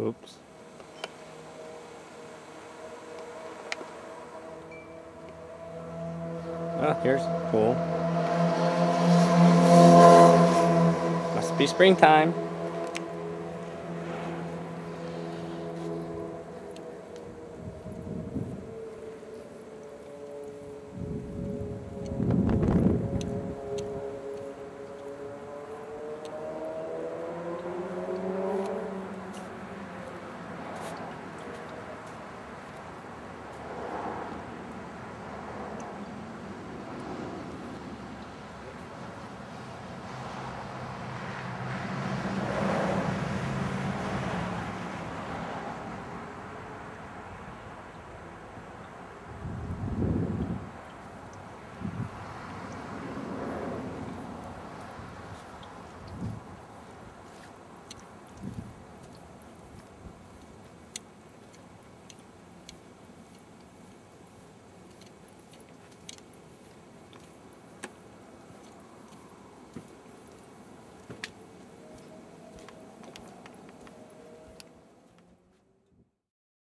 Oops. Ah, here's cool. Must be springtime.